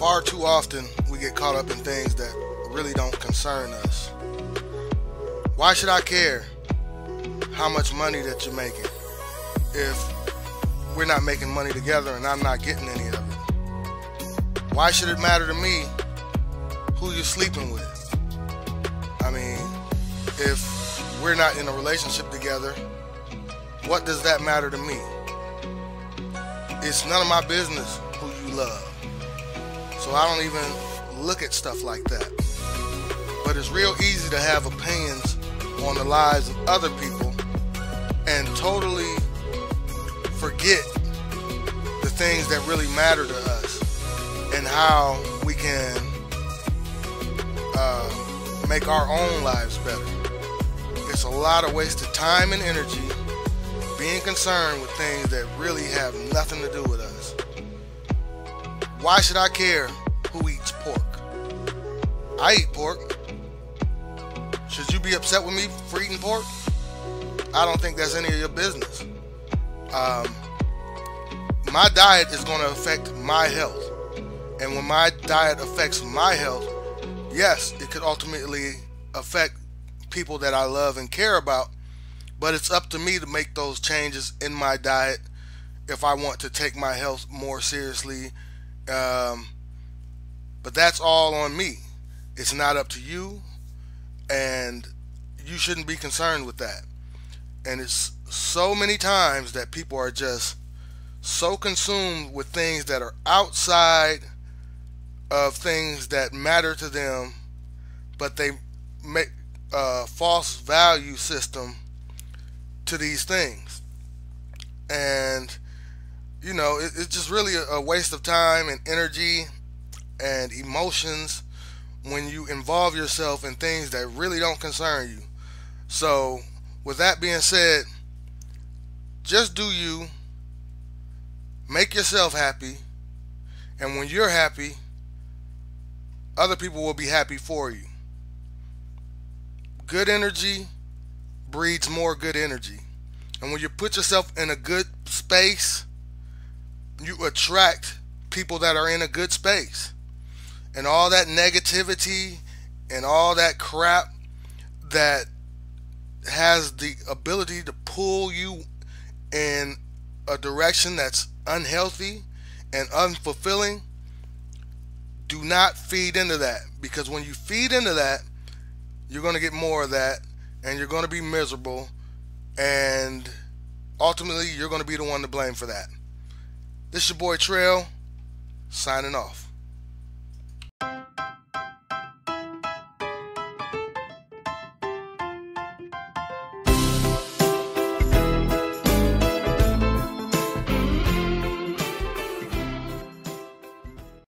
Far too often we get caught up in things that really don't concern us. Why should I care how much money that you're making if we're not making money together and I'm not getting any of it? Why should it matter to me who you're sleeping with? I mean, if we're not in a relationship together, what does that matter to me? It's none of my business who you love. I don't even look at stuff like that. But it's real easy to have opinions on the lives of other people and totally forget the things that really matter to us and how we can uh, make our own lives better. It's a lot of wasted time and energy being concerned with things that really have nothing to do with us. Why should I care who eats pork? I eat pork. Should you be upset with me for eating pork? I don't think that's any of your business. Um, my diet is going to affect my health. And when my diet affects my health, yes, it could ultimately affect people that I love and care about. But it's up to me to make those changes in my diet if I want to take my health more seriously. Um, but that's all on me. It's not up to you, and you shouldn't be concerned with that. And it's so many times that people are just so consumed with things that are outside of things that matter to them, but they make a false value system to these things. And, you know, it, it's just really a waste of time and energy and emotions when you involve yourself in things that really don't concern you. So, with that being said, just do you, make yourself happy, and when you're happy, other people will be happy for you. Good energy breeds more good energy. And when you put yourself in a good space, you attract people that are in a good space and all that negativity and all that crap that has the ability to pull you in a direction that's unhealthy and unfulfilling, do not feed into that. Because when you feed into that, you're going to get more of that and you're going to be miserable. And ultimately, you're going to be the one to blame for that. This is your boy Trail, signing off.